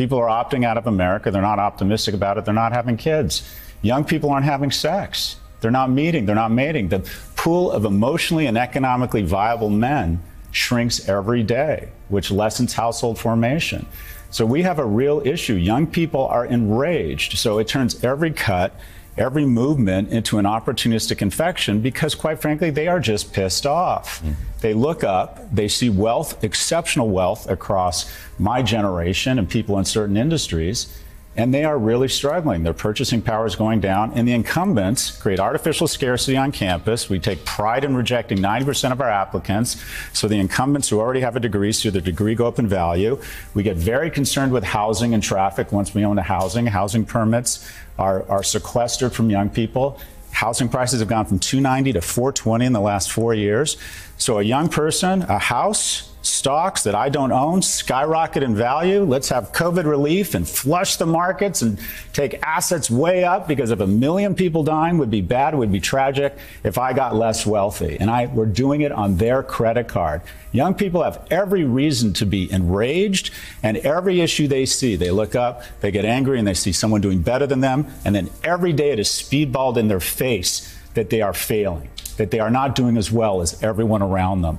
People are opting out of America. They're not optimistic about it. They're not having kids. Young people aren't having sex. They're not meeting. They're not mating. The pool of emotionally and economically viable men shrinks every day, which lessens household formation. So we have a real issue. Young people are enraged. So it turns every cut, every movement into an opportunistic infection because, quite frankly, they are just pissed off. Mm. They look up, they see wealth, exceptional wealth across my generation and people in certain industries and they are really struggling. Their purchasing power is going down, and the incumbents create artificial scarcity on campus. We take pride in rejecting 90% of our applicants, so the incumbents who already have a degree see their degree go up in value. We get very concerned with housing and traffic once we own a housing. Housing permits are, are sequestered from young people. Housing prices have gone from 290 to 420 in the last four years. So a young person, a house, stocks that I don't own skyrocket in value. Let's have COVID relief and flush the markets and take assets way up because if a million people dying would be bad, would be tragic if I got less wealthy. And I, we're doing it on their credit card. Young people have every reason to be enraged and every issue they see, they look up, they get angry and they see someone doing better than them. And then every day it is speedballed in their face that they are failing, that they are not doing as well as everyone around them.